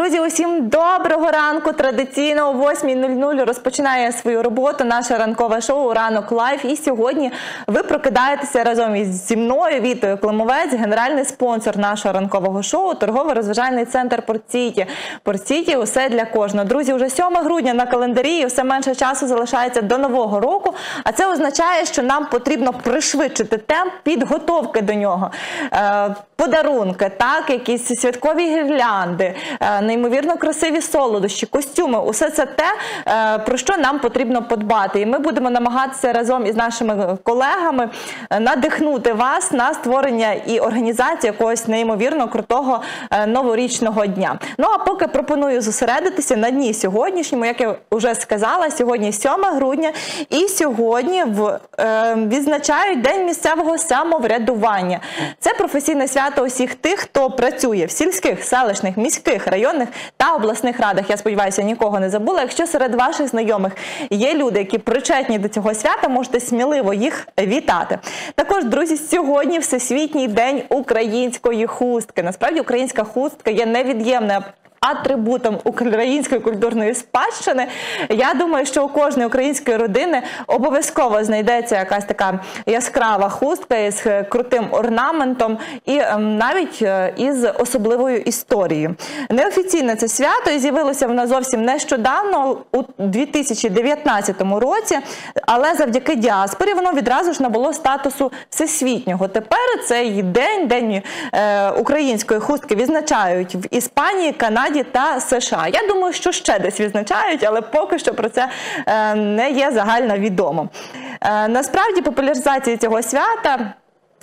Друзі, усім доброго ранку. Традиційно о 8.00 розпочинає свою роботу наше ранкове шоу Ранок Live. І сьогодні ви прокидаєтеся разом із зі мною Вітою Климовець, генеральний спонсор нашого ранкового шоу, торгово-розважальний центр Портсіті. Усе для кожного. Друзі, вже 7 грудня на календарі і все менше часу залишається до нового року. А це означає, що нам потрібно пришвидшити темп підготовки до нього. Е, Подарунки, так, якісь святкові гірлянди. Неймовірно красиві солодощі, костюми усе це те, е, про що нам потрібно подбати. І ми будемо намагатися разом із нашими колегами е, надихнути вас на створення і організацію якогось неймовірно крутого е, новорічного дня. Ну а поки пропоную зосередитися на дні сьогоднішньому, як я вже сказала, сьогодні 7 грудня, і сьогодні в е, відзначають День місцевого самоврядування. Це професійне свято усіх тих, хто працює в сільських, селищних, міських районах районних та обласних радах. Я сподіваюся, нікого не забула. Якщо серед ваших знайомих є люди, які причетні до цього свята, можете сміливо їх вітати. Також, друзі, сьогодні всесвітній день української хустки. Насправді, українська хустка є невід'ємна атрибутом української культурної спадщини. Я думаю, що у кожної української родини обов'язково знайдеться якась така яскрава хустка із крутим орнаментом і ем, навіть е, із особливою історією. Неофіційне це свято і з'явилося воно зовсім нещодавно у 2019 році, але завдяки діаспорі воно відразу ж набуло статусу всесвітнього. Тепер цей день, день е, української хустки, відзначають в Іспанії, Канаді. Канаді та США. Я думаю, що ще десь відзначають, але поки що про це е, не є загально відомо. Е, насправді популяризації цього свята.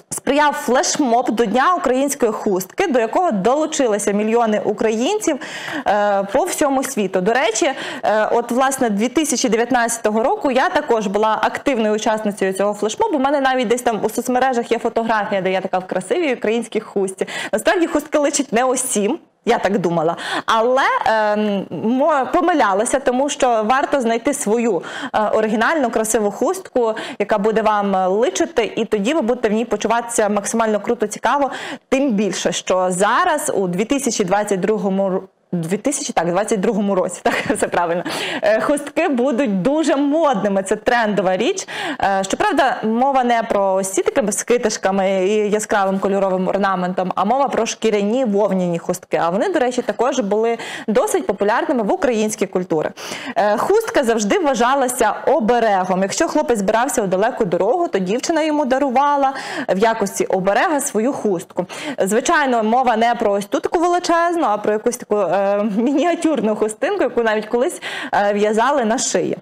Сприяв флешмоб до Дня української хустки, до якого долучилися мільйони українців е, по всьому світу. До речі, е, от власне 2019 року я також була активною учасницею цього флешмобу. У мене навіть десь там у соцмережах є фотографія, де я така в красивій українській хустці. Насправді хустка личить не усім. Я так думала, але е, помилялася, тому що варто знайти свою е, оригінальну красиву хустку, яка буде вам личити, і тоді ви будете в ній почуватися максимально круто цікаво. Тим більше, що зараз у 2022 році 2022 році, так все правильно. Е, хустки будуть дуже модними. Це трендова річ. Е, щоправда, мова не про ось ці скитишками і яскравим кольоровим орнаментом, а мова про шкіряні вовняні хустки. А вони, до речі, також були досить популярними в українській культурі. Е, хустка завжди вважалася оберегом. Якщо хлопець збирався у далеку дорогу, то дівчина йому дарувала в якості оберега свою хустку. Звичайно, мова не про ось ту таку величезну, а про якусь таку. Е, мініатюрну хустинку, яку навіть колись е, в'язали на шиї.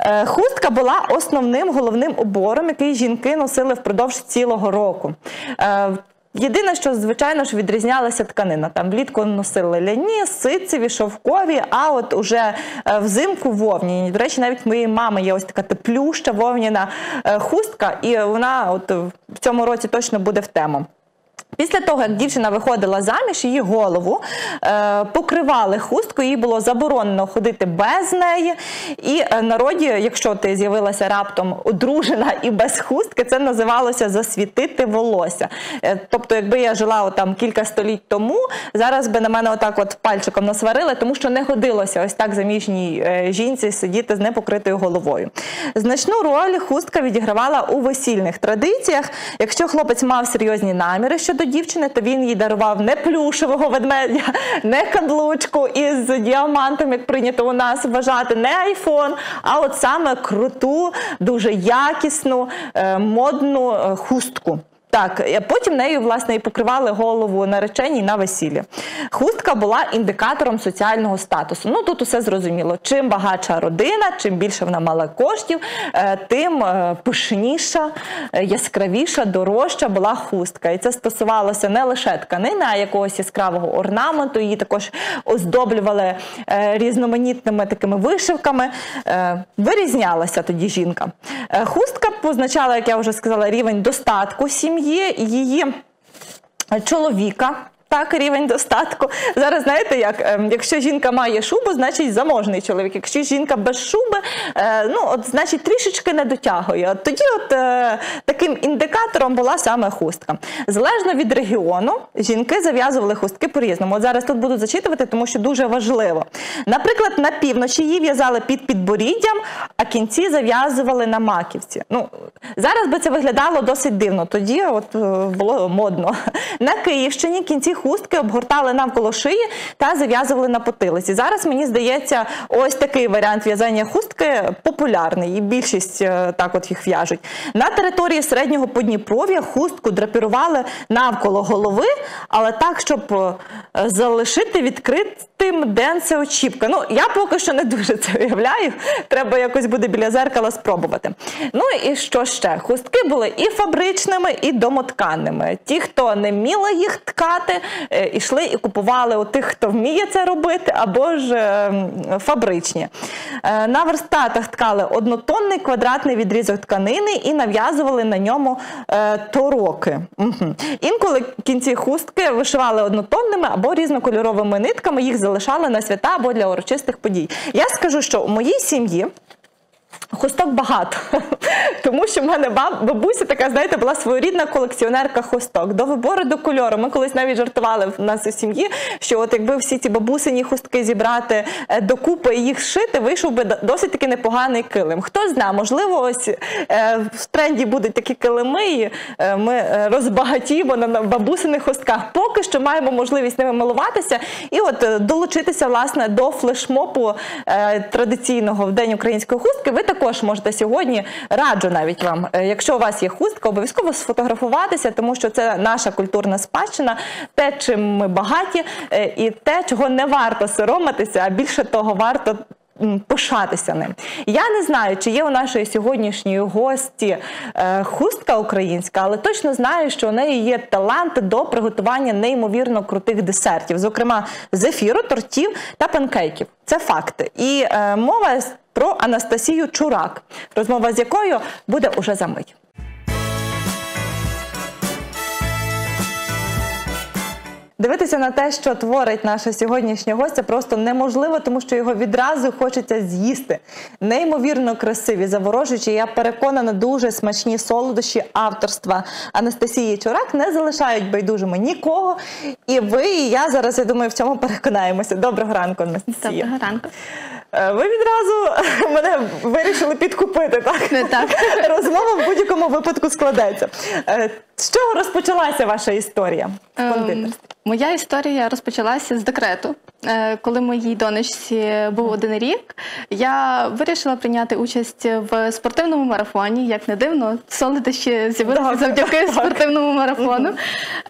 Е, хустка була основним головним убором, який жінки носили впродовж цілого року. Єдине, що, звичайно ж, відрізнялася тканина. Там влітку носили ляні, ситцеві, шовкові, а от уже взимку вовняні. До речі, навіть моєї мами є ось така теплюща вовняна хустка, і вона от в цьому році точно буде в тему. Після того, як дівчина виходила заміж, її голову е, покривали хусткою, їй було заборонено ходити без неї. І е, народі, якщо ти з'явилася раптом одружена і без хустки, це називалося засвітити волосся. Е, тобто, якби я жила там кілька століть тому, зараз би на мене отак от пальчиком насварили, тому що не годилося ось так заміжній е, жінці сидіти з непокритою головою. Значну роль хустка відігравала у весільних традиціях. Якщо хлопець мав серйозні наміри щодо дівчини, то він їй дарував не плюшевого ведмедя, не каблучку із діамантом, як прийнято у нас вважати, не айфон, а от саме круту, дуже якісну, е, модну е, хустку. Так, потім нею власне і покривали голову нареченій на весіллі. Хустка була індикатором соціального статусу. Ну тут усе зрозуміло. Чим багатша родина, чим більше вона мала коштів, е, тим е, пишніша, е, яскравіша, дорожча була хустка. І це стосувалося не лише тканини, а якогось яскравого орнаменту. Її також оздоблювали різноманітними такими вишивками. Вирізнялася тоді жінка. Хустка позначала, як я вже сказала, рівень достатку сім'ї є її чоловіка. Так, рівень достатку. Зараз знаєте, як ем, якщо жінка має шубу, значить заможний чоловік. Якщо жінка без шуби, е, ну от значить трішечки не дотягує. От тоді, от е, таким індикатором була саме хустка. Залежно від регіону, жінки зав'язували хустки по-різному. От зараз тут буду зачитувати, тому що дуже важливо. Наприклад, на півночі її в'язали під підборіддям, а кінці зав'язували на маківці. Ну зараз би це виглядало досить дивно. Тоді от е, було модно. На Київщині кінці хустки обгортали навколо шиї та зав'язували на потилиці. Зараз мені здається, ось такий варіант в'язання хустки популярний, і більшість е, так от їх в'яжуть. На території середнього Подніпров'я хустку драпірували навколо голови, але так, щоб залишити залишити відкритим денце очіпка. Ну я поки що не дуже це уявляю. Треба якось буде біля зеркала спробувати. Ну і що ще? Хустки були і фабричними, і домотканними. Ті, хто не вміли їх ткати, е, ішли і купували у тих, хто вміє це робити, або ж е, фабричні. Е, На верстатах ткали однотонний квадратний відрізок тканини і нав'язували на ньому е, тороки. Інколи кінці хустки вишивали однотонними або різнокольоровими нитками, їх залишали на свята або для урочистих подій. Я скажу, що у моїй сім'ї. Хусток багато, тому що в мене бабуся така, знаєте, була своєрідна колекціонерка хусток. До вибору до кольору. Ми колись навіть жартували в нас у сім'ї, що от якби всі ці бабусині хустки зібрати е, докупи і їх шити, вийшов би досить таки непоганий килим. Хто знає, можливо, ось е, в тренді будуть такі килими, і е, ми розбагатіємо на бабусиних хустках. Поки що маємо можливість ними милуватися і от долучитися власне до флешмопу традиційного в день української хустки. Ви також можете сьогодні раджу навіть вам, е, якщо у вас є хустка, обов'язково сфотографуватися, тому що це наша культурна спадщина, те, чим ми багаті, е, і те, чого не варто соромитися, а більше того, варто. Пишатися ним. Я не знаю, чи є у нашої сьогоднішньої гості е, хустка українська, але точно знаю, що у неї є талант до приготування неймовірно крутих десертів, зокрема зефіру, тортів та панкейків. Це факти. І е, мова про Анастасію Чурак, розмова з якою буде уже за мить. Дивитися на те, що творить наша сьогоднішня гостя, просто неможливо, тому що його відразу хочеться з'їсти. Неймовірно красиві, заворожуючі. Я переконана, дуже смачні солодощі авторства Анастасії Чурак не залишають байдужими нікого. І ви, і я зараз, я думаю, в цьому переконаємося. Доброго ранку, Анастасія. Доброго ранку. Е, Ви відразу мене вирішили підкупити, так? Не так. Розмова в будь-якому випадку складеться. Е, З чого розпочалася ваша історія в Ем, кондитерстві? Моя історія розпочалася з декрету. Е, Коли моїй донечці був один рік, я вирішила прийняти участь в спортивному марафоні. Як не дивно, солодощі з'явилися завдяки так. спортивному марафону.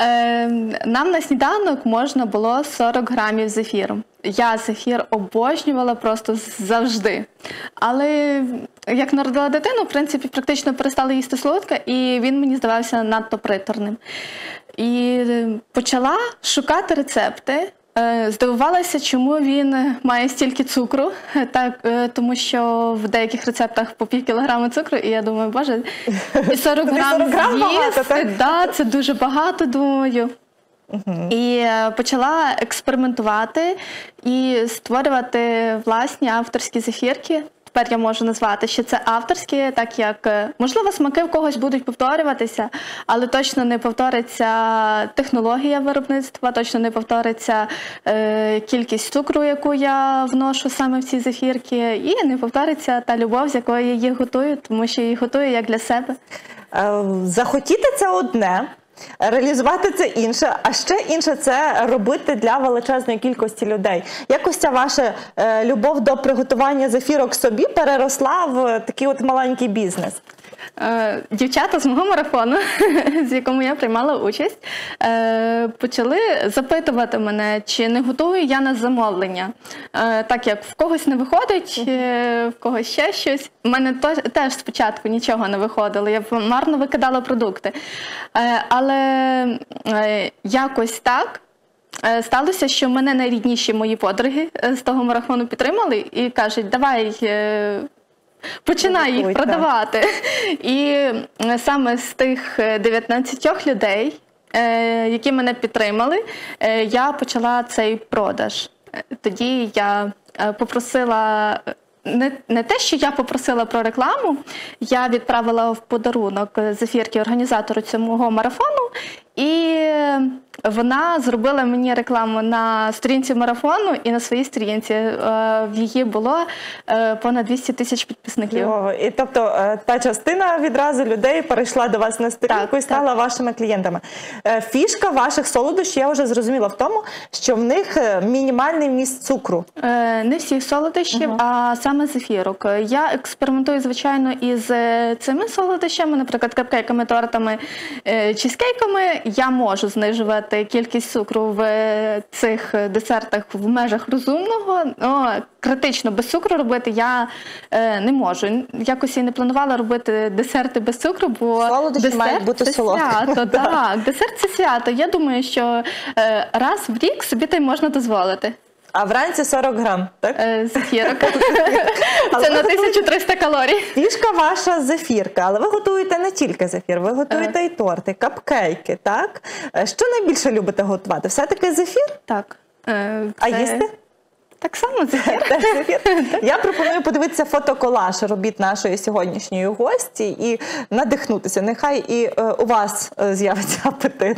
Е, Нам на сніданок можна було 40 грамів зефіру. Я зефір обожнювала просто завжди. Але як народила дитину, в принципі, практично перестала їсти солодке, і він мені здавався надто приторним. І почала шукати рецепти. Е, Здивувалася, чому він має стільки цукру, так е, тому що в деяких рецептах по пів кілограми цукру, і я думаю, боже, і 40 Тобі грам 40 грам багато, так? да, це дуже багато, думаю. І е, почала експериментувати і створювати власні авторські зефірки. Тепер я можу назвати, що це авторські, так як е, можливо смаки в когось будуть повторюватися, але точно не повториться технологія виробництва, точно не повториться е, кількість цукру, яку я вношу саме в ці зефірки, і не повториться та любов, з якою я їх готую, тому що я їх готую як для себе. Е, Захотіти це одне. Реалізувати це інше, а ще інше це робити для величезної кількості людей. Якось ця ваша е, любов до приготування зефірок собі переросла в такий от маленький бізнес. Е, Дівчата з мого марафону, з якому я приймала участь, е, почали запитувати мене, чи не готую я на замовлення. Е, Так як в когось не виходить, в когось ще щось. У мене теж спочатку нічого не виходило, я марно викидала продукти. Але якось так. Сталося, що мене найрідніші мої подруги з того марафону підтримали і кажуть, давай е, починай їх продавати. І е, саме з тих е, 19 людей е, які мене підтримали, е, я почала цей продаж. Е, Тоді я е, попросила. е, Не, не те, що я попросила про рекламу, я відправила в подарунок зефірки організатору цього марафону, і вона зробила мені рекламу на сторінці марафону і на своїй сторінці. Е, В її було е, понад 200 тисяч підписників. Кльово. І тобто е, та частина відразу людей перейшла до вас на сторінку Так, і стала вашими клієнтами. Фішка ваших солодощів, я вже зрозуміла в тому, що в них мінімальний вміст цукру. Не всіх солодощів, а саме зефірок. Я експериментую, звичайно, із цими солодощами, наприклад, капкейками, тортами, чизкейками. Я можу знижувати кількість цукру в е, цих десертах в межах розумного. Ну, критично без цукру робити я е, не можу. Якось і не планувала робити десерти без цукру, бо Солодощі десерт мають бути це солодкими, свято. Так, десерт це свято. Я думаю, що е, раз в рік собі та й можна дозволити. А вранці 40 грам, так? Е, Зефірок. Це на готуєте- 1300 калорій. Фішка ваша зефірка, але ви готуєте не тільки зефір, ви готуєте і торти, капкейки, так? Е, Що найбільше любите готувати? Все-таки зефір? Так. Е, А їсти? Так само зефір. Я пропоную подивитися фотоколаж робіт нашої сьогоднішньої гості і надихнутися. Нехай і е, у вас е, з'явиться апетит.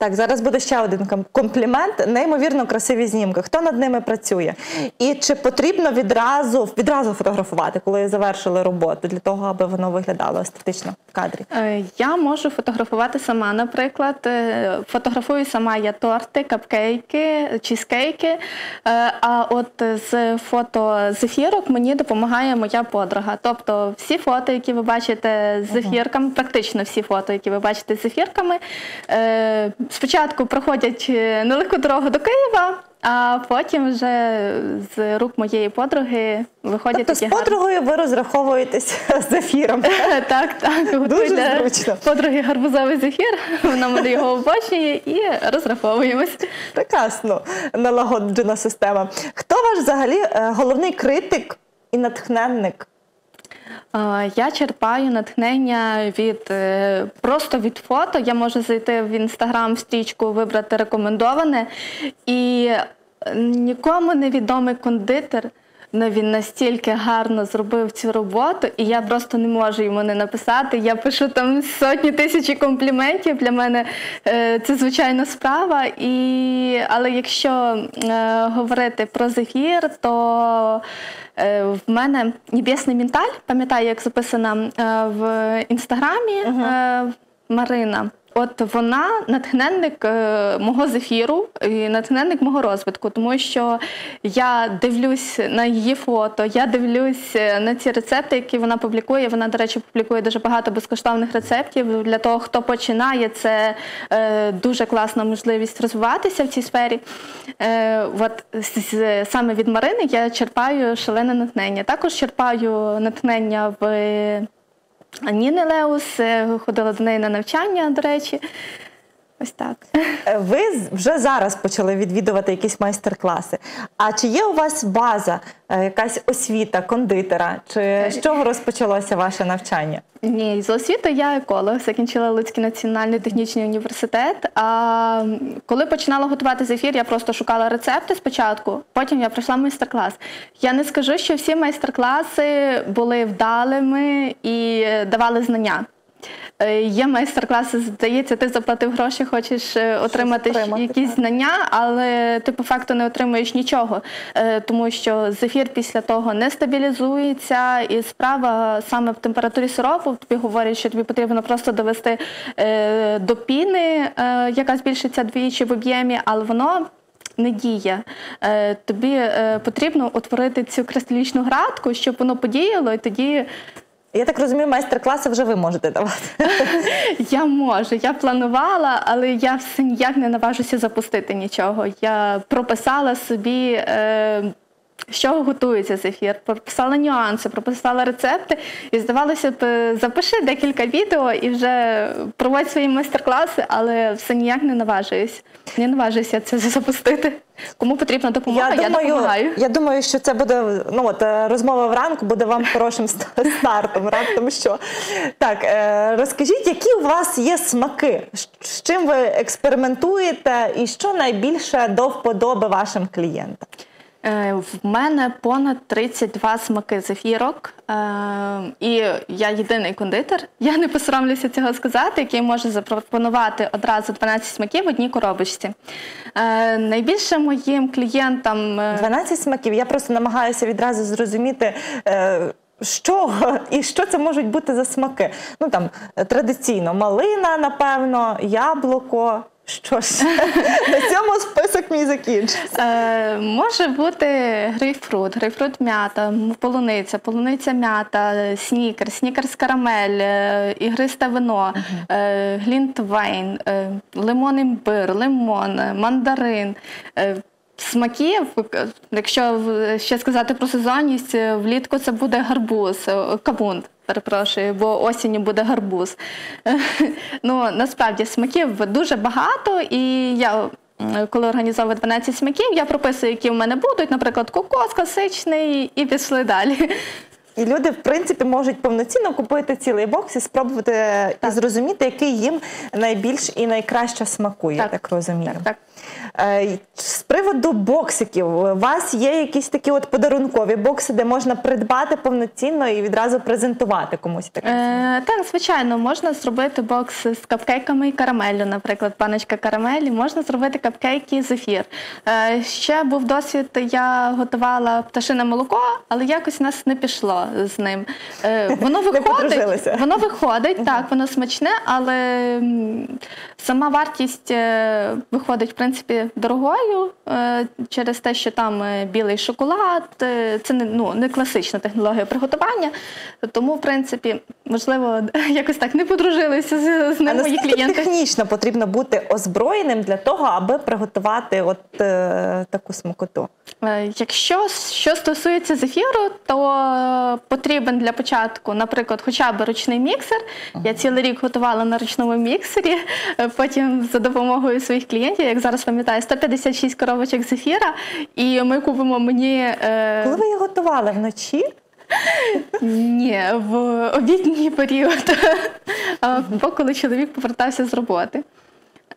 Так, зараз буде ще один комплімент. Неймовірно красиві знімки. Хто над ними працює? І чи потрібно відразу відразу фотографувати, коли завершили роботу, для того, аби воно виглядало естетично в кадрі? Е, Я можу фотографувати сама, наприклад. Е, Фотографую сама я торти, капкейки, чізкейки. Е, А от з фото зефірок мені допомагає моя подруга. Тобто всі фото, які ви бачите з зефірками, практично всі фото, які ви бачите з зефірками, е, спочатку проходять е, нелегку дорогу до Києва. А потім вже з рук моєї подруги виходять Тобто з такі гарні- подругою ви розраховуєтесь з ефіром. Так, так, Дуже зручно. подруги гарбузовий зефір. Вона мене його обочує і розраховуємось. Прекрасно налагоджена система. Хто ваш взагалі е, головний критик і натхненник? Я черпаю натхнення від е, просто від фото. Я можу зайти в інстаграм стрічку, вибрати рекомендоване. І е, нікому невідомий кондитер. Ну, він настільки гарно зробив цю роботу, і я просто не можу йому не написати. Я пишу там сотні тисячі компліментів. Для мене е, це звичайна справа. І... Але якщо е, говорити про зефір, то е, в мене небесний менталь, пам'ятаю, як записана е, в інстаграмі е, Марина. От вона натхненник е, мого зефіру і натхненник мого розвитку, тому що я дивлюсь на її фото, я дивлюсь е, на ці рецепти, які вона публікує. Вона, до речі, публікує дуже багато безкоштовних рецептів. Для того, хто починає, це е, дуже класна можливість розвиватися в цій сфері. От саме від Марини я черпаю шалене натхнення. Також черпаю натхнення в Ніни Леус, е, ходила до неї на навчання, до речі. Ось так. Е, Ви вже зараз почали відвідувати якісь майстер-класи. А чи є у вас база, е, якась освіта кондитера? Чи з чого розпочалося ваше навчання? Ні, з освіти я еколог, закінчила Луцький національний технічний університет. А коли починала готувати зефір, я просто шукала рецепти спочатку, потім я пройшла майстер-клас. Я не скажу, що всі майстер-класи були вдалими і давали знання. Е, Є майстер-класи, здається, ти заплатив гроші, хочеш е, отримати якісь так. знання, але ти по факту не отримуєш нічого, е, тому що зефір після того не стабілізується, і справа саме в температурі сиропу. Тобі говорять, що тобі потрібно просто довести до піни, яка збільшиться двічі в об'ємі, але воно. Не діє. Тобі потрібно утворити цю кристалічну градку, щоб воно подіяло, і тоді Я так розумію, майстер-класи вже ви можете давати. Я можу, я планувала, але я все ніяк не наважуся запустити нічого. Я прописала собі, е, що готується зефір, прописала нюанси, прописала рецепти, і здавалося б, запиши декілька відео і вже проводь свої майстер-класи, але все ніяк не наважуюсь. Не наважуюся це запустити. Кому потрібна допомога, я, допомагаю. я думаю, що це буде ну от е, розмова вранку буде вам хорошим стартом. Раптом що так е, розкажіть, які у вас є смаки? З- З чим ви експериментуєте, і що найбільше до вподоби вашим клієнтам? Е, В мене понад 32 смаки зефірок, е, і я єдиний кондитер. Я не посоромлюся цього сказати, який може запропонувати одразу 12 смаків в одній коробочці. Е, Найбільше моїм клієнтам е, 12 смаків. Я просто намагаюся відразу зрозуміти. Що і що це можуть бути за смаки? Ну там традиційно малина, напевно, яблуко. Що ж на цьому список мій закінчився. Е, може бути грейпфрут, грейпфрут м'ята, полуниця, полуниця м'ята, е, снікер, снікерс карамель, е, ігристе вино, е, глінтвейн, е, лимон імбир, лимон, мандарин. Е, Смаків, якщо ще сказати про сезонність, влітку це буде гарбуз, кавун, перепрошую, бо осінню буде гарбуз. Ну, насправді смаків дуже багато, і я коли організовую 12 смаків, я прописую, які в мене будуть, наприклад, кокос, класичний, і пішли далі. І люди, в принципі, можуть повноцінно купити цілий бокс і спробувати і зрозуміти, який їм найбільш і найкраще смакує, так, так розумію. Так, так. Е, З приводу боксиків, у вас є якісь такі от подарункові бокси, де можна придбати повноцінно і відразу презентувати комусь таке? Е, так, звичайно, можна зробити бокс з капкейками і карамеллю, наприклад, паночка карамелі. Можна зробити капкейки і зефір. Е, ще був досвід, я готувала пташине молоко, але якось нас не пішло з ним. Е, воно виходить, воно виходить, так, воно смачне, але сама вартість виходить, в принципі, дорогою е, через те, що там е, білий шоколад, е, це не, ну, не класична технологія приготування. Тому, в принципі, можливо, якось так не подружилися з, з ним мої клієнти. технічно потрібно бути озброєним для того, аби приготувати от е, таку смакоту? Е, Якщо що стосується зефіру, то е, потрібен для початку, наприклад, хоча б ручний міксер. Я цілий рік готувала на ручному міксері. Е, Потім за допомогою своїх клієнтів, як зараз пам'ятаю, 156 коробочок зефіра, і ми купимо мені Коли ви її готували вночі? ні, в обідній період, або коли чоловік повертався з роботи.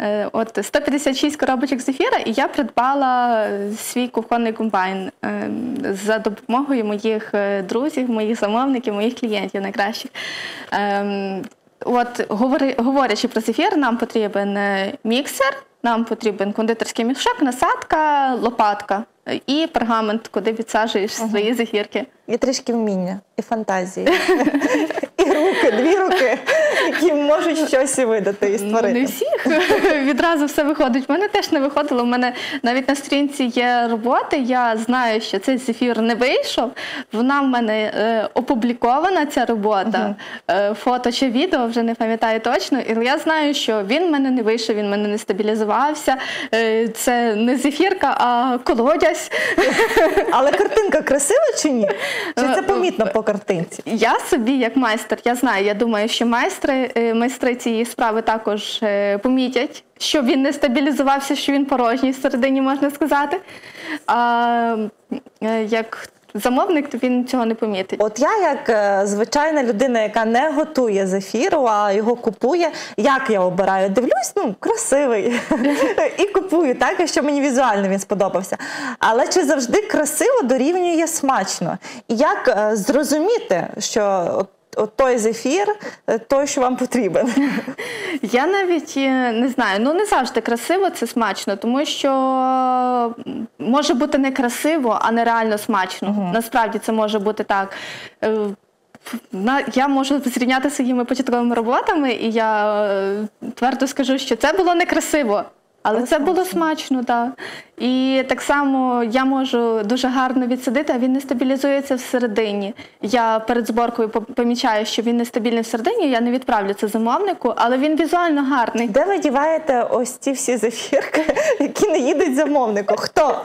Е, От 156 коробочок зефіра, і я придбала свій кухонний комбайн е, за допомогою моїх е, друзів, моїх замовників, моїх клієнтів найкращих. От говорячи про зефір, нам потрібен міксер, нам потрібен кондитерський мішок, насадка, лопатка і пергамент, куди відсаджуєш свої зефірки. І трішки вміння, і фантазії, і руки, дві руки. які можуть щось і видати і створити. не всіх відразу все виходить. У мене теж не виходило. У мене навіть на сторінці є роботи. Я знаю, що цей зефір не вийшов. Вона в мене е, опублікована, ця робота, е, фото чи відео, вже не пам'ятаю точно. І я знаю, що він в мене не вийшов, він в мене не стабілізувався. Е, це не зефірка, а колодязь. Але картинка красива чи ні? Чи це Е, помітно по картинці? Я собі, як майстер, я знаю, я думаю, що майстри, е, майстри цієї справи також е, помітять, що він не стабілізувався, що він порожній всередині, можна сказати. А е, як замовник, то він цього не помітить. От я, як звичайна людина, яка не готує зефіру, а його купує, як я обираю? Дивлюсь, ну красивий і купую, так, якщо мені візуально він сподобався. Але чи завжди красиво дорівнює смачно? І як зрозуміти, що той зефір, е, той, що вам потрібен? Я навіть е, не знаю, ну не завжди красиво це смачно, тому що може бути не красиво, а не реально смачно. Насправді це може бути так. Е, Я можу зрівняти своїми початковими роботами, і я твердо скажу, що це було некрасиво. Але це було смачно, так. І так само я можу дуже гарно відсадити, а він не стабілізується всередині. Я перед зборкою помічаю, що він нестабільний всередині, я не відправлю це замовнику, але він візуально гарний. Де ви діваєте ось ці всі зефірки, які не їдуть замовнику? Хто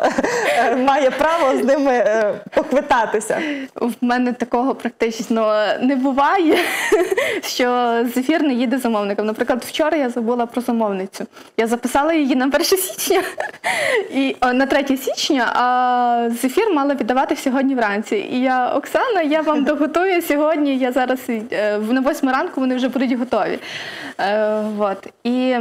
е, має право з ними е, поквитатися? В мене такого практично не буває, що зефір не їде замовником. Наприклад, вчора я забула про замовницю. Я записала її на 1 січня і о, на 3 січня, а зефір мала віддавати сьогодні вранці. І я, Оксана, я вам доготую сьогодні. Я зараз е, на 8 ранку вони вже будуть готові. Е, вот. І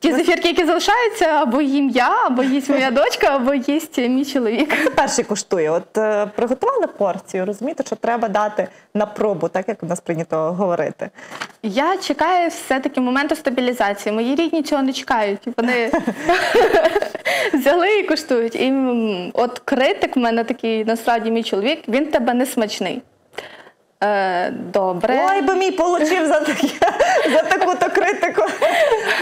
ті зефірки, які залишаються, або їм я, або їсть моя дочка, або їсть мій чоловік. Перший куштує? От е, приготували порцію, розумієте, що треба дати на пробу, так як у нас прийнято говорити. Я чекаю все-таки моменту стабілізації. Мої рідні цього не чекають. Вони взяли і куштують. І м, от критик в мене такий, насправді мій чоловік, він в тебе не смачний. Е, добре. Ой, би мій получив за таке, за таку-то критику.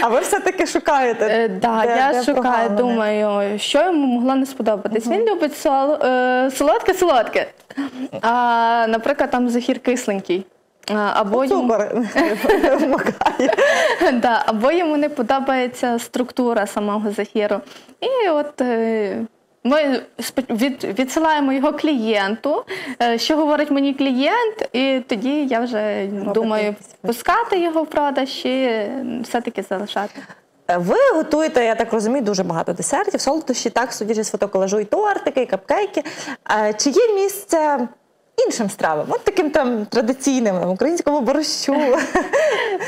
А ви все-таки шукаєте. Е, да, де- я де шукаю, прогалини? думаю, що йому могло не сподобатись. Він любить сол, е, солодке, солодке. А, наприклад, там зефір кисленький. А, Або йому... Да, або йому не подобається структура самого зефіру. І от е, ми від, відсилаємо його клієнту, е, що говорить мені клієнт, і тоді я вже думаю, якийсь пускати його в продаж чи е, все-таки залишати. Ви готуєте, я так розумію, дуже багато десертів, солодощі, так, судячи з фотоколажу, і тортики, і капкейки. Е, Чи є місце іншим стравам? От таким там традиційним українському борщу.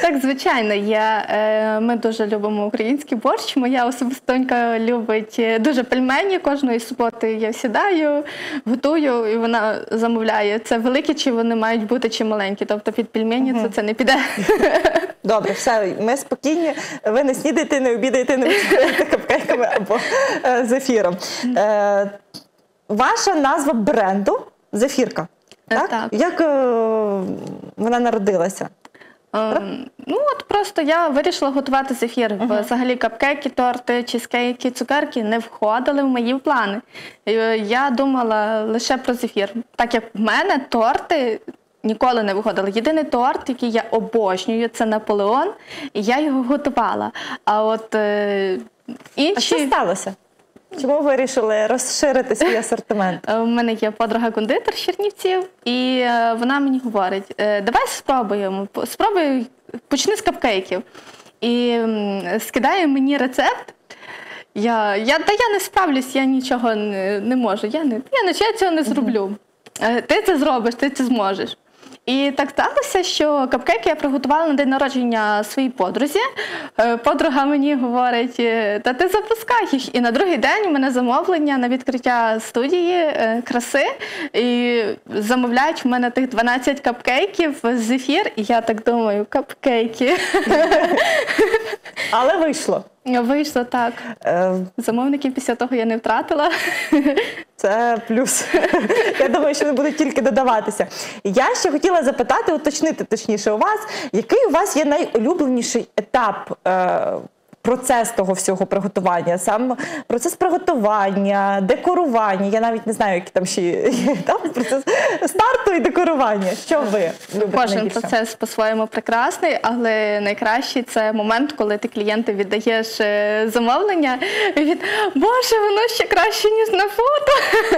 Так, звичайно, є. Е, Ми дуже любимо український борщ. Моя особистонька любить е, дуже пельмені. Кожної суботи я сідаю, готую, і вона замовляє. Це великі, чи вони мають бути, чи маленькі. Тобто під пельмені це, це не піде. Добре, все, ми спокійні. Ви не снідаєте, не обідаєте, не вечеряєте капкейками або е, зефіром. Ваша назва бренду зефірка. Е, Так? так. Як е, вона народилася? Ем, Ну от просто я вирішила готувати зефір. Взагалі капкейки, торти, чизкейки, цукерки не входили в мої плани. Е, Я думала лише про зефір. Так як в мене торти. Ніколи не виходили. Єдиний торт, який я обожнюю, це Наполеон, і я його готувала. А от е, А що сталося? Чому ви вирішили розширити свій асортимент? Е, У мене є подруга кондитер з Чернівців, і е, вона мені говорить: е, давай спробуємо. Спробуй, почни з капкейків. І скидає мені рецепт. Я, я, та я не справлюсь, я нічого не, не можу. Я, не, я, я цього не зроблю. Ти це зробиш, ти це зможеш. І так сталося, що капкейки я приготувала на день народження своїй подрузі. Е, Подруга мені говорить, е, та ти запускай їх. І на другий день у мене замовлення на відкриття студії е, краси. І замовляють в мене тих 12 капкейків зефір. І я так думаю, капкейки. Але вийшло. Вийшло так. Е, Замовників після того я не втратила. Це плюс. Я думаю, що вони будуть тільки додаватися. Я ще хотіла запитати, уточнити точніше у вас, який у вас є найулюбленіший етап е, процес того всього приготування? Сам процес приготування, декорування. Я навіть не знаю, які там ще є етапи, процес старту і декорування. Що ви любите Кожен найбільше? процес по-своєму прекрасний, але найкращий це момент, коли ти клієнту віддаєш е, замовлення, і він Боже, воно ще краще, ніж на фото.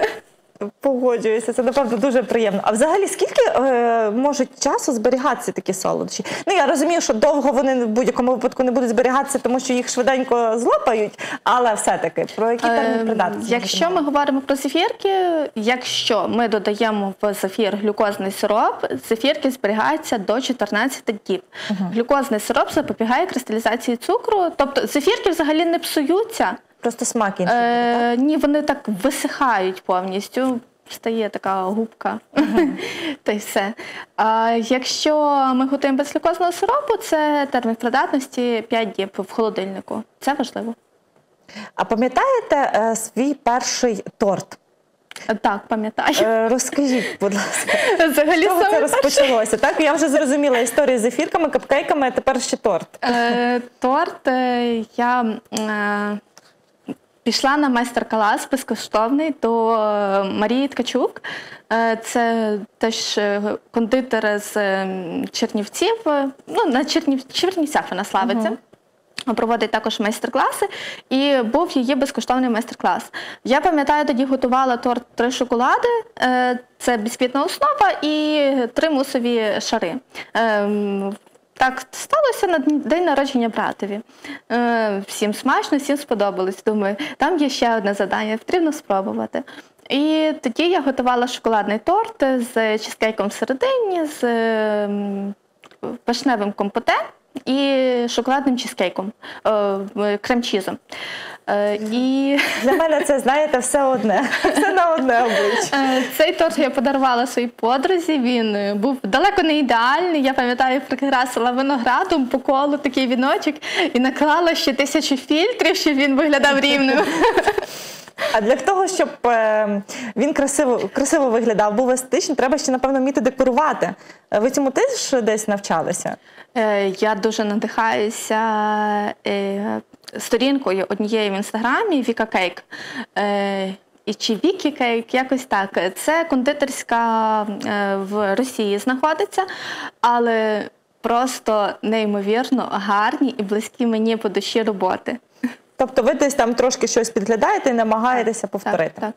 Погоджуюся, це напевно дуже приємно. А взагалі, скільки е, можуть часу зберігатися такі солодощі? Ну я розумію, що довго вони в будь-якому випадку не будуть зберігатися, тому що їх швиденько злопають, але все-таки про які терміни Е. Якщо ми говоримо про зефірки, якщо ми додаємо в зефір глюкозний сироп, зефірки зберігаються до 14 діб. Глюкозний сироп запобігає кристалізації цукру, тобто зефірки взагалі не псуються. Просто смак інший. Е, ні, вони так висихають повністю. Стає така губка, та й все. А якщо ми готуємо без глюкозного сиропу, це термін придатності 5 діб в холодильнику. Це важливо. А пам'ятаєте е, свій перший торт? Е, Так, пам'ятаю. Е, розкажіть, будь ласка, Взагалі з чого це розпочалося? Так, я вже зрозуміла історію з ефірками, капкейками, а тепер ще торт. Е, Торт е, я е, пішла на майстер-клас безкоштовний до е, Марії Ткачук. Е, Це теж е, кондитер з Чернівців. Ну, на Чернів... Чернівцях вона славиться. Проводить також майстер-класи, і був її безкоштовний майстер-клас. Я пам'ятаю, тоді готувала торт три шоколади, це бісквітна основа і три мусові шари. Так сталося на день народження братові. Е, Всім смачно, всім сподобалось. Думаю, там є ще одне завдання, потрібно спробувати. І тоді я готувала шоколадний торт з чизкейком всередині, з ем, вишневим компоте і шоколадним чизкейком, е, крем-чізом. Е, І Для мене це, знаєте, все одне. Все на одне обличчя. е, цей торт я подарувала своїй подрузі. Він е, був далеко не ідеальний. Я пам'ятаю, прикрасила виноградом по колу такий віночок і наклала ще тисячу фільтрів, щоб він виглядав рівним. А для того, щоб він красиво, красиво виглядав, був естетичний, треба ще, напевно, вміти декорувати. Ви цьому теж десь навчалися? Я дуже надихаюся сторінкою однієї в інстаграмі Віка Кейк. Е, І чи Вікі Кейк, якось так. Це кондитерська е, в Росії знаходиться, але просто неймовірно гарні і близькі мені по душі роботи. Тобто ви десь там трошки щось підглядаєте і намагаєтеся повторити. Так,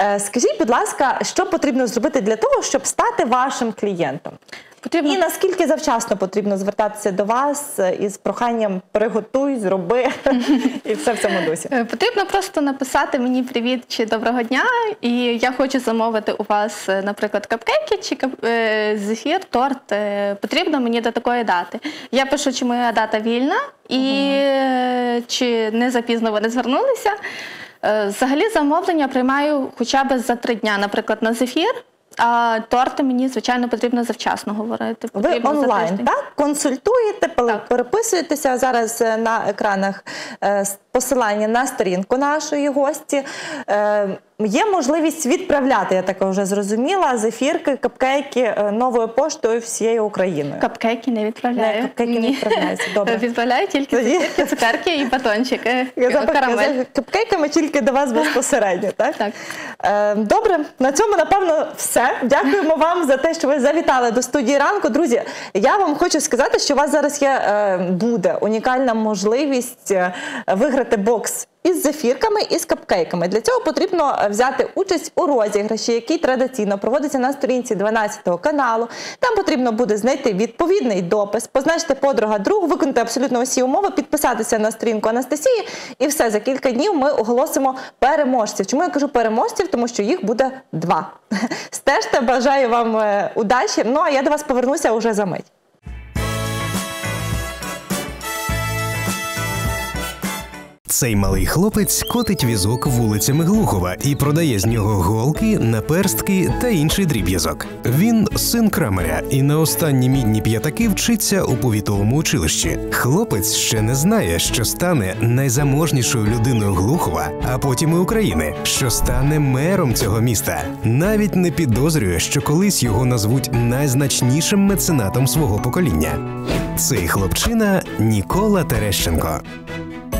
Е, Скажіть, будь ласка, що потрібно зробити для того, щоб стати вашим клієнтом? Потрібно І наскільки завчасно потрібно звертатися до вас е, із проханням приготуй, зроби і все в цьому дусі? Е, Потрібно просто написати мені привіт чи доброго дня, і я хочу замовити у вас, е, наприклад, капкейки чи кап... зефір, торт. Потрібно мені до такої дати. Я пишу, чи моя дата вільна і е, чи не запізно вони звернулися. Взагалі замовлення приймаю хоча б за три дня, наприклад, на зефір. А торти мені, звичайно, потрібно завчасно говорити. Ви Потрібно онлайн так консультуєте, переписуєтеся зараз е, на екранах е, посилання на сторінку нашої гості. Е, Є можливість відправляти, я так вже зрозуміла, зефірки, капкейки е, новою поштою всією Україною. Капкейки не відправляю. Не, капкейки не відправляються, добре. Відправляю тільки Тоді- цукерки, цукерки і батончики. Запах- Карамель. за капкейками тільки до вас безпосередньо, так? Так. Е, добре, на цьому напевно все. Дякуємо вам за те, що ви завітали до студії ранку. Друзі, я вам хочу сказати, що у вас зараз є буде унікальна можливість е, виграти бокс. Із зефірками і з капкейками. Для цього потрібно е, взяти участь у розіграші, який традиційно проводиться на сторінці 12 каналу. Там потрібно буде знайти відповідний допис, позначити подруга другу, виконати абсолютно усі умови, підписатися на сторінку Анастасії, і все за кілька днів ми оголосимо переможців. Чому я кажу переможців? Тому що їх буде два. Стежте, бажаю вам е, удачі. Ну а я до вас повернуся уже за мить. Цей малий хлопець котить візок вулицями Глухова і продає з нього голки, наперстки та інший дріб'язок. Він син крамаря і на останні мідні п'ятаки вчиться у повітовому училищі. Хлопець ще не знає, що стане найзаможнішою людиною Глухова, а потім і України, що стане мером цього міста. Навіть не підозрює, що колись його назвуть найзначнішим меценатом свого покоління. Цей хлопчина Нікола Терещенко.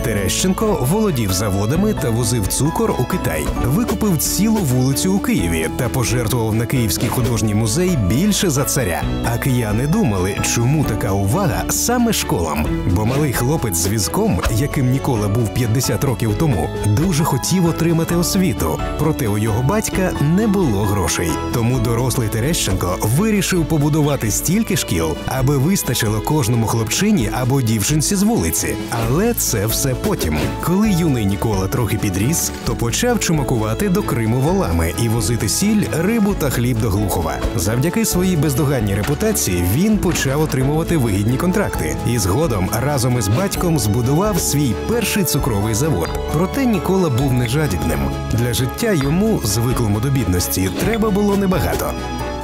Терещенко володів заводами та возив цукор у Китай, викупив цілу вулицю у Києві та пожертвував на Київський художній музей більше за царя. А кияни думали, чому така увага саме школам. Бо малий хлопець з візком, яким Нікола був 50 років тому, дуже хотів отримати освіту. Проте у його батька не було грошей. Тому дорослий Терещенко вирішив побудувати стільки шкіл, аби вистачило кожному хлопчині або дівчинці з вулиці. Але це все потім. Коли юний Нікола трохи підріс, то почав чумакувати до Криму волами і возити сіль, рибу та хліб до Глухова. Завдяки своїй бездоганній репутації він почав отримувати вигідні контракти і згодом разом із батьком збудував свій перший цукровий завод. Проте Нікола був не жадібним. Для життя йому, звиклому до бідності, треба було небагато.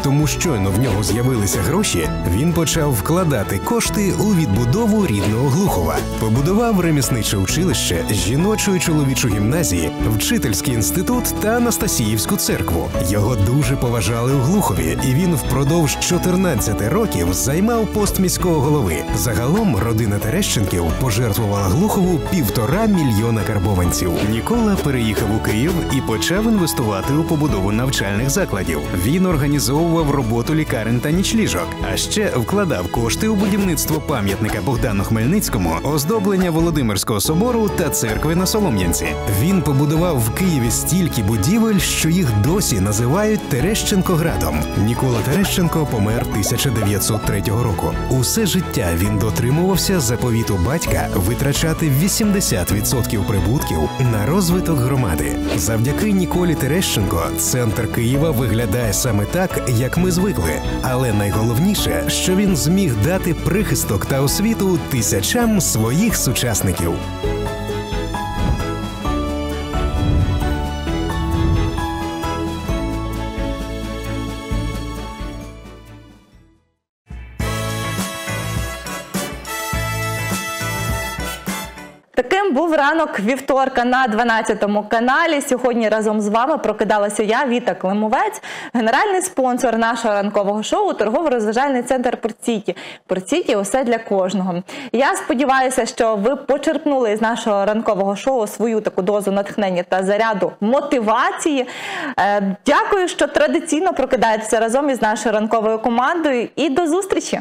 Тому щойно в нього з'явилися гроші, він почав вкладати кошти у відбудову рідного Глухова. Побудував ремісниче училище, жіночу і чоловічу гімназії, вчительський інститут та Анастасіївську церкву. Його дуже поважали у Глухові, і він впродовж 14 років займав пост міського голови. Загалом родина Терещенків пожертвувала Глухову півтора мільйона карбованців. Нікола переїхав у Київ і почав інвестувати у побудову навчальних закладів. Він організовував роботу лікарень та нічліжок, а ще вкладав кошти у будівництво пам'ятника Богдану Хмельницькому, оздоблення Володимирського собору та церкви на Солом'янці. Він побудував в Києві стільки будівель, що їх досі називають Терещенкоградом. Нікола Терещенко помер 1903 року. Усе життя він дотримувався заповіту батька витрачати 80% прибутків на розвиток громади. Завдяки Ніколі Терещенко центр Києва виглядає саме так, як ми звикли. Але найголовніше, що він зміг дати прихисток та освіту тисячам своїх сучасників. Ранок вівторка на 12 каналі. Сьогодні разом з вами прокидалася я, Віта Климовець, генеральний спонсор нашого ранкового шоу торгово-розважальний центр Портсіті. Портсіті усе для кожного. Я сподіваюся, що ви почерпнули з нашого ранкового шоу свою таку дозу натхнення та заряду мотивації. Е, Дякую, що традиційно прокидаєтеся разом із нашою ранковою командою. І до зустрічі!